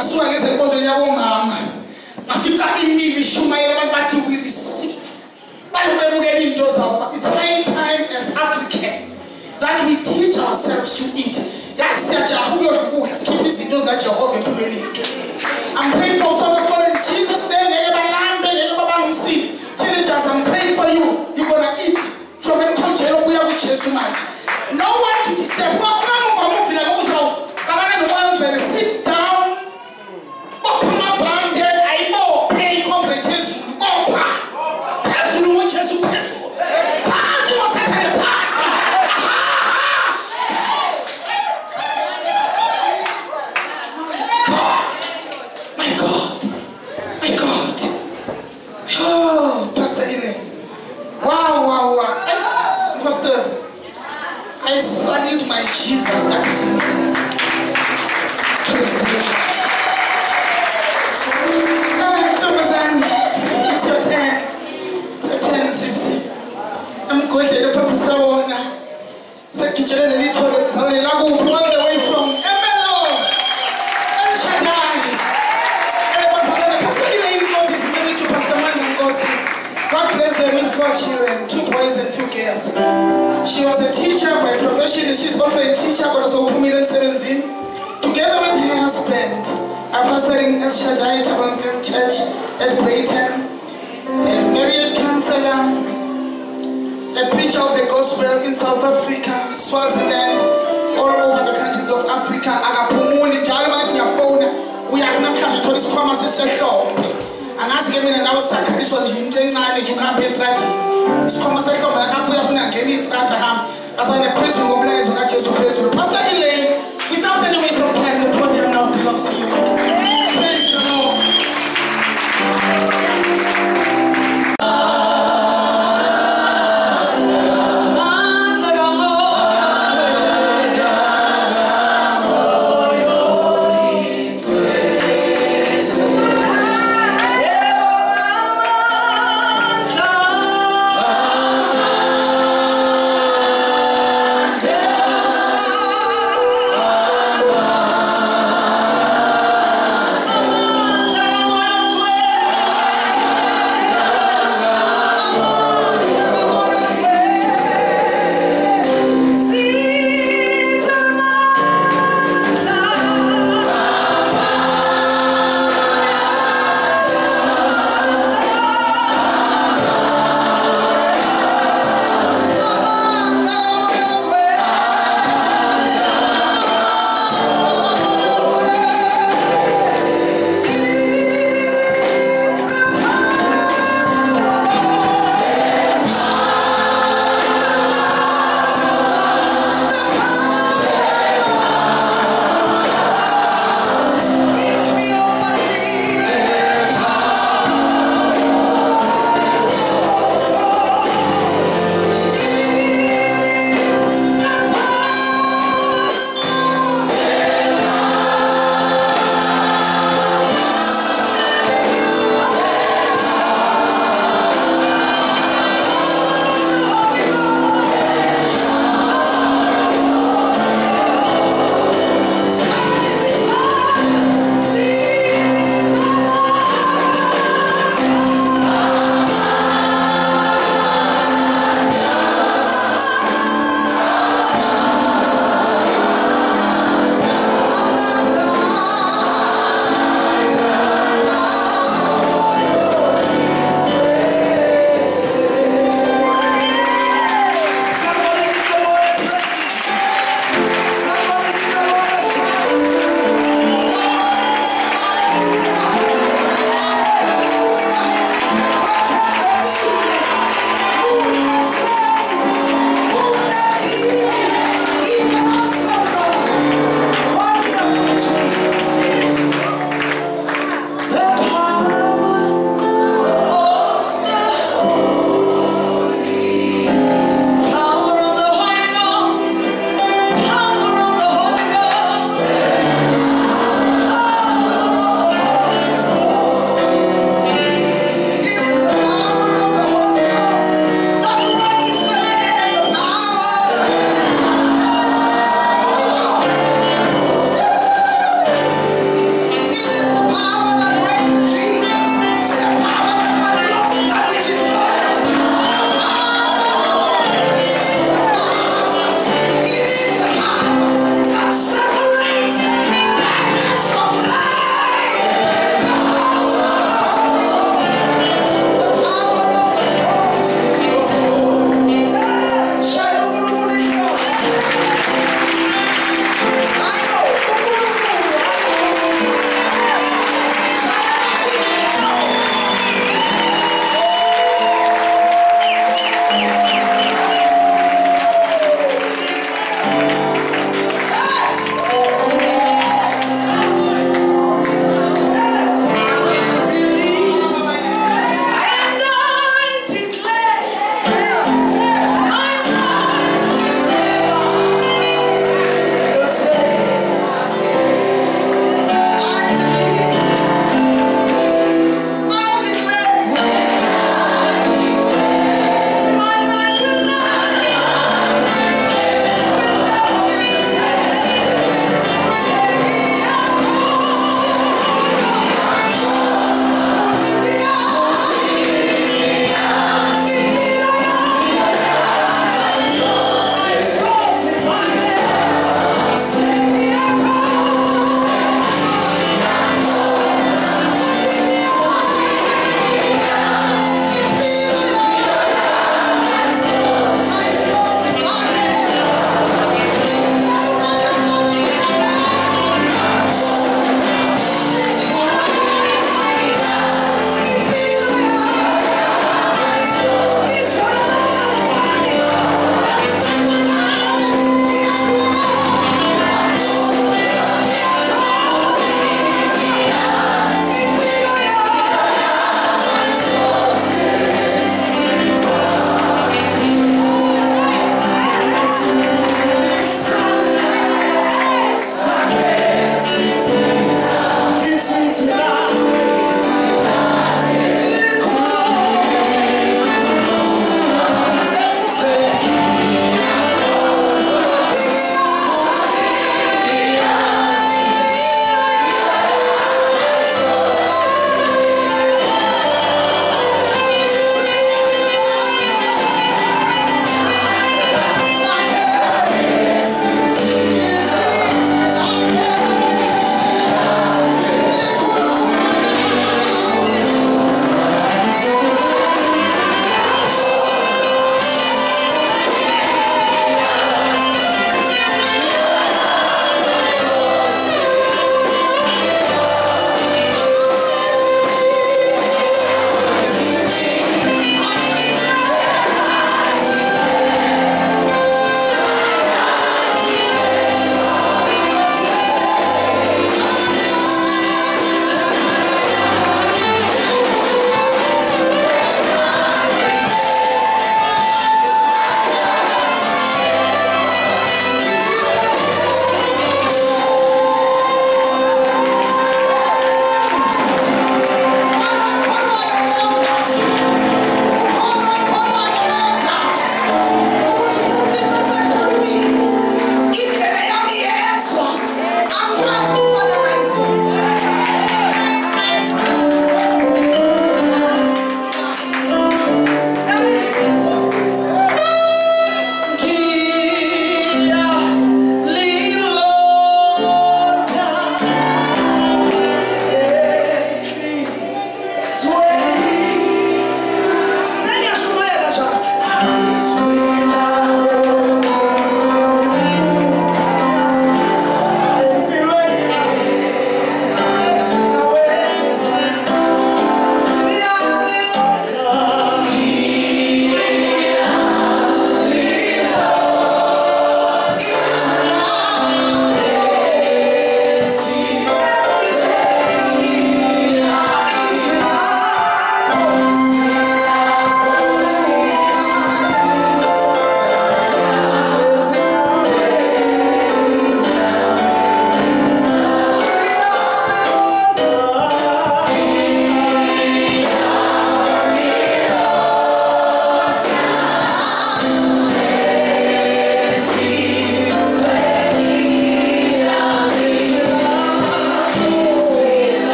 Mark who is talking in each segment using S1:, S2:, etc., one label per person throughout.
S1: ngasuka ngezenkonzo yabomama ngafica imini ishumayela abantu bathi we receive balo bebukela iy'nto zabo it's high time as africans that we teach ourselves to eat yazi siyajaha ukuyodla ukudla sikhiphe izinto zikajehova empilweni yethu i'm praying for some school in jesus name ngeke balambe ngeke babangumsini teenagers i'm praying for you you're gonna children, two boys and two girls. She was a teacher by profession and she's also a teacher but also Pumilan 17. Together with her husband, I pastored El Shaddai Tabernacle Church at Brayton, a marriage counselor, a preacher of the gospel in South Africa, Swaziland, all over the countries of Africa. We gonna And Akapumuli njalo manje ngiyafona uyakunamhlanje uthola isikhwama sisehlophe. Angazi ke mina nawe sakhaliswa nje into encane nje ukuhamba to Isikhwama sehlophe lakapho uyafuna angena itrada ahambe. Asayine phezulu ngomlayezo kaJesu phezulu. Pastor Elaine, without any waste of time, the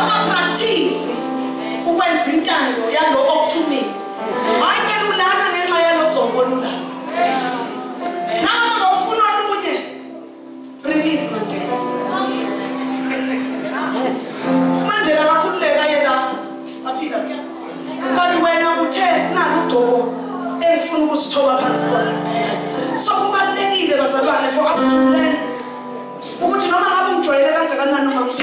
S2: awukapraktisi ukwenza intando yalo okuthumile hayi ke lulana ngenxa yalo gongo lula nawo ofuna olunye release mandela mandela bakhululeka yena aphila but wena uthe nalugobo engifuna ukuzithoba phansi kwayo so kubalulekile bazalwane for us to learn ukuthi noma ngabe ungijwayele kangakanani noma ngit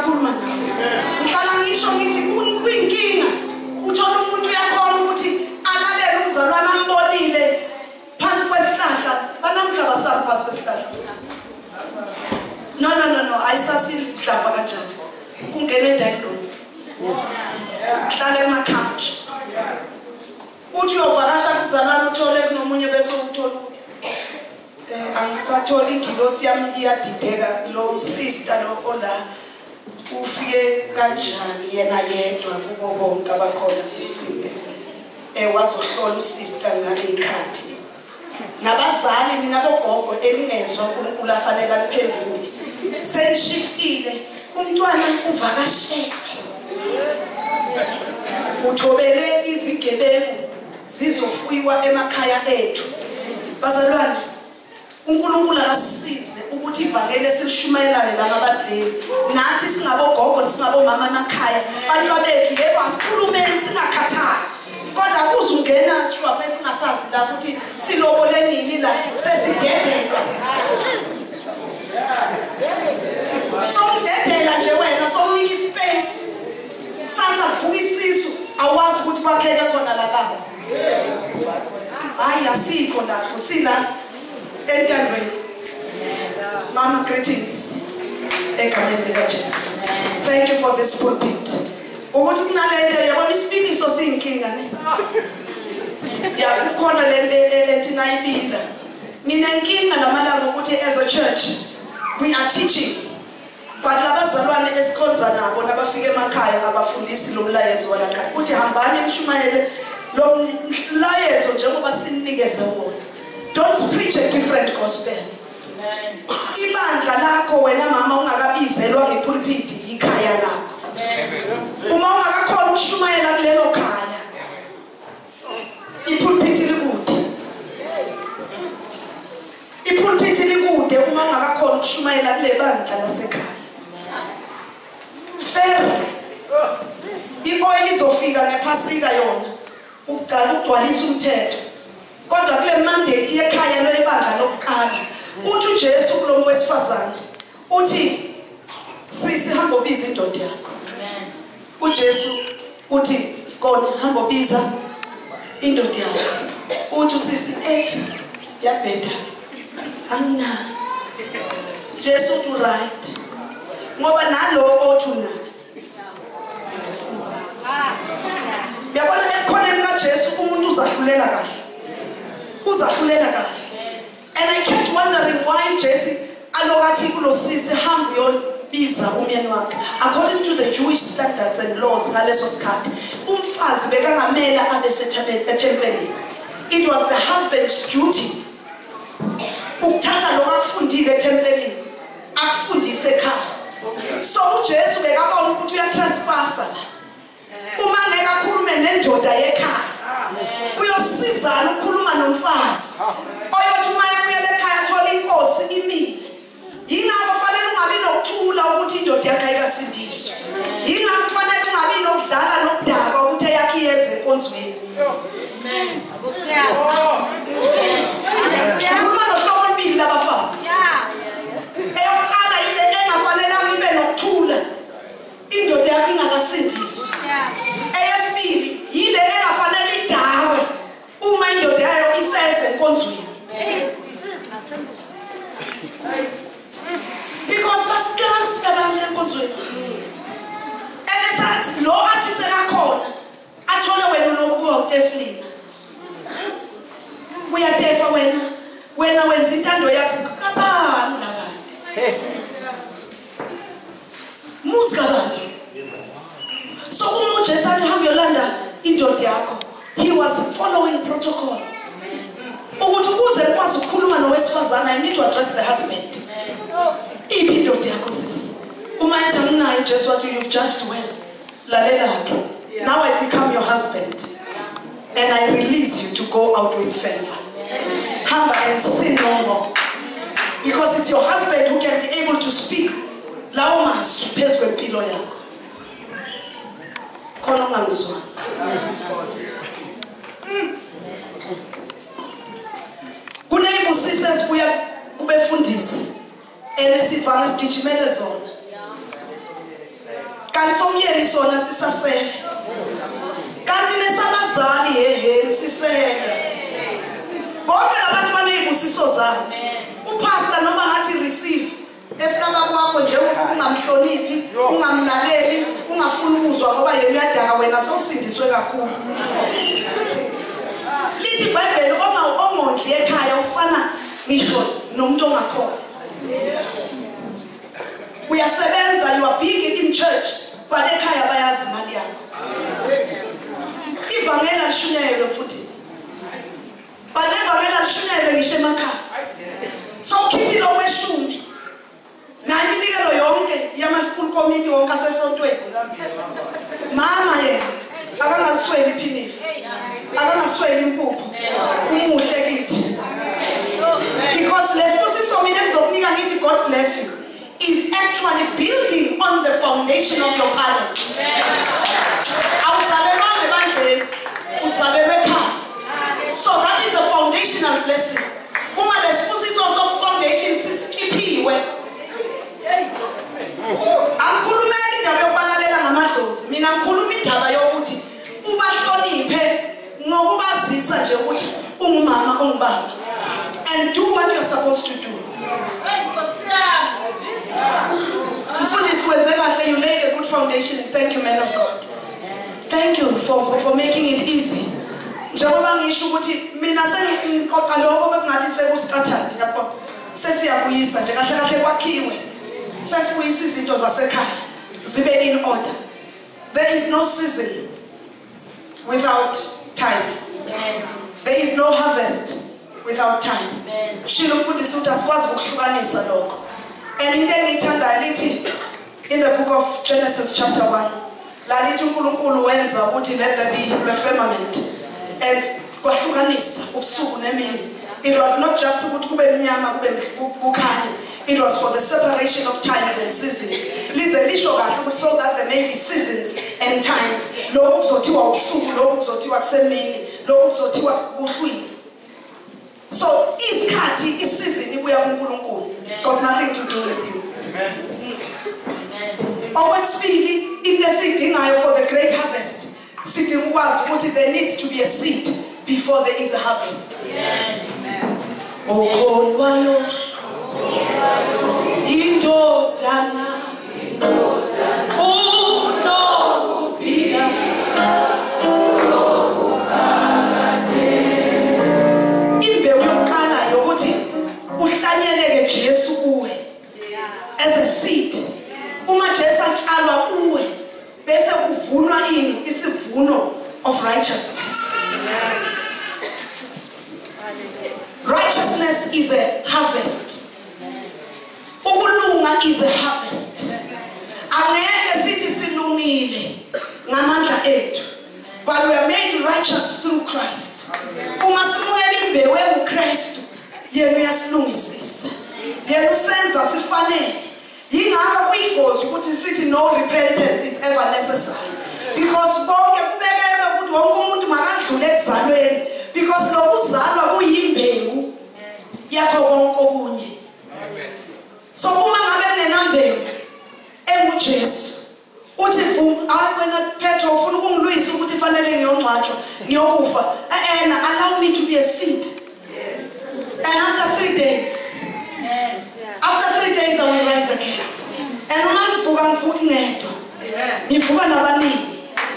S2: ngiyakhuluma nawe ngicala ngisho ngithi kwinkinga uthola umuntu uyakhona ukuthi alalele umzalwane ambonile phansi kwesihlahla banamhla basabi phansi kwesihlahla no no no no ayisasidlaba kanjani kungena edayiloni hlala emakhawunti uthi uyovakasha kumzalwane uthole kunomunye bese uthola um eh, angisatholi ingilosi yami iyadideka lo sister lo ola ufike kanjani yena yedwa kubo bonke abakhona sisinde eh wazohlola usister ngaleyikhathi nabazali mina bogogo elingezwa uNkulunkulu afanele aliphendule senshiftile umntwana uvakasheke uthobele izigebengu zizofuyiwa emakhaya ethu bazalwane uNkulunkulu akasize ukuthi ivangeli esilishumayelayo la ngabadleli nathi singabogogo singabomama emakhaya bantu bethu yebo asikhulumeni singakhathali kodwa kuze ungena sishwaphe singasazi la ukuthi silobole nini la sesidedelwa somdedela nje wena somnika ispace sasa kuvuka isisu awazi ukuthi kwakheke khona la kabo hayi asikho lapho sila entandweni mama greetings egameni likajesu thank you for this pulpit ukuthi kunalento yabona isipiliso siyinkinga ne yakukhona lento elethi nayibila nginenkinga lamalanga ukuthi as a church we are teaching but labazalwane esikhonza nabo nabafika emakhaya abafundisi lo mlayezo walakhaya uthi hambani nishumayele lo mlayezo njengoba sininikeze wona don't preach a different gospel ibandla lakho wena mama ungakabizelwa ngepulpit ikhaya lakho uma ungakakhona ukushumayela kulelo khaya ipulpit likude ipulpit likude uma ungakakhona ukushumayela kule bandla lasekhaya fair ikoyizofika ngephasika yona ukugcala ukugcwalisa umthetho kodwa kule mandate yekhaya loyebandla lokuqala uthi uJesu kulo wesifazane uthi sisihamba biza indoda yakho uJesu uthi sikone hamba biza indoda yakho uthi sisi eh yabheda anginayo Jesu uthi right ngoba naloko othi unayo ah. uyabona ekukhoneni kaJesu umuntu uzahlulela kahle uzakhulela kahle and i kept wondering why jesu alokathi kulosisi hambe uyolibiza umyeni wakhe according to the jewish standards and laws ngaleso sikhathi umfazi bekangamele abe ethempelini it was the husband's duty ukuthatha lokafundile ethempelini akufundise ekhaya so ujesu bekabona ukuthi uyatraspasa la uma ngeke akhulume nendoda yekhaya uyosizana ukhuluma nomfazi oyothi uma ebuyele ekhaya athola inkosi imile yingakho fanele ungabi nokuthula ukuthi indoda yakhe ayikasindiswa yingakho fanele ungabi nokudlala nokudakwa ukuthi eyakhe iyezenkonzweni amen akusiyaphi As the husband. Ibi indoda yakho sisi. Uma ethi anginayo just what you've judged well. Lalela Now I become your husband. And I release you to go out with favor. Hamba and sin no more. Because it's your husband who can be able to speak lawo mazwi phezu kwempilo yakho. Khona ungangizwa. Kuneyibusisi esibuya kubefundisi elesivanga sigijimele zona kanti somyeni sona sisasele kanti nesabazali hehe sisele bonke labantu baney'busiso zabo upasta noma ngathi receive esikababa wakho njengoba ungamhloniphi ungamlaleli ungafuni ukuzwa ngoba yena uyadaka wena sowusindiswe kakhulu lithi ibhayibheli omongondli ekhaya ufana ngisho nomuntu ongakhola uyasebenza you are big in church but ekhaya bayazi imali yakho ivangela lishunyayelwe mfundisi but evangela lishunyayelwe ngisho emakhaya so ukhiphi lo weshumi naye iminikelo yonke yamaschool committee wonke asesontweni mama yena akangasweli iphinifa akangasweli impuphu umuhle kithi Because lesbosisominens omniganiti, God bless you, is actually building on the foundation of your parents. There is no harvest without time. Shilo mfundisi ukuthi asikwazi ukuhlukanisa lokho. And into engiyithandayo lithi in the book of Genesis chapter 1 lalithi uNkulunkulu wenza ukuthi let there be a firmament and kwahlukanisa ubusuku nemini. It was not just ukuthi kube emnyama kube kukhanye. It was for the separation of times and seasons. Lize lisho kahle ukuthi so that there may be seasons and times. Lokhu kuzothiwa ubusuku, lokhu kuzothiwa kusemini lo uzothiwa kuhlwile so isikhathi isizini ibuya kuNkulunkulu it's got nothing to do with you okwesibili into esiyidingayo for the great harvest sidinga ukwazi ukuthi there needs to be a seed before there is a harvest yes. okholwayo yes. no repentance is ever necessary because bonke kubekelwe ukuthi wonke umuntu makadlule ekuzalweni because lokuzalwa kuyimbewu yakho konke okunye so uma ngabe kunenambewu engujesu uthi hayi wena petro ufuna ukungilwisa ukuthi fanele ngiyongcwatsho ngiyokufa and allow me to be a seed yes. and after three days after three days i will rise again and uma ngivuka ngivuka ngedwa ngivuka nabaningi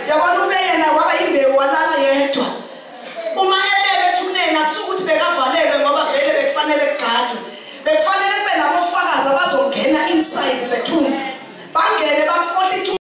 S2: yabona ube yena waba imbewu walala yedwa uma elele etuneni akusukuthi bekavalelwe ngoba vele bekufanele kugadwe bekufanele kube nabofakazi abazongena inside bethumbu bangene bafohle